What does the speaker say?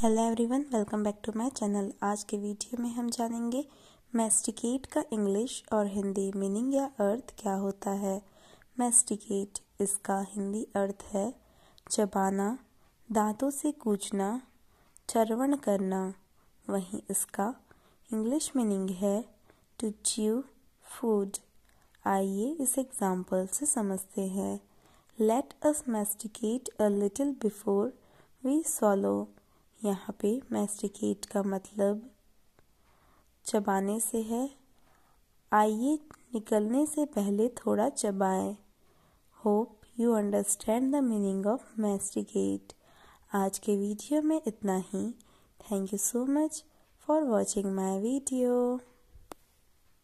Hello everyone welcome back to my channel आज के video में हम जानेंगे मैस्टिकेट का इंग्लिश और हिंदी मीनिंग या अर्थ क्या होता है। मैस्टिकेट इसका हिंदी अर्थ है चबाना, दांतों से कूचना, चरवण करना। वहीं इसका इंग्लिश मीनिंग है टू च्यू फ़ूड आइए इस एग्ज़ाम्पल से समझते हैं। Let us masticate a little before we swallow यहाँ पे मैस्टिकेट का मतलब चबाने से है। आइए निकलने से पहले थोड़ा चबाएँ। Hope you understand the meaning of masticate आज के वीडियो में इतना ही। Thank you so much for watching my video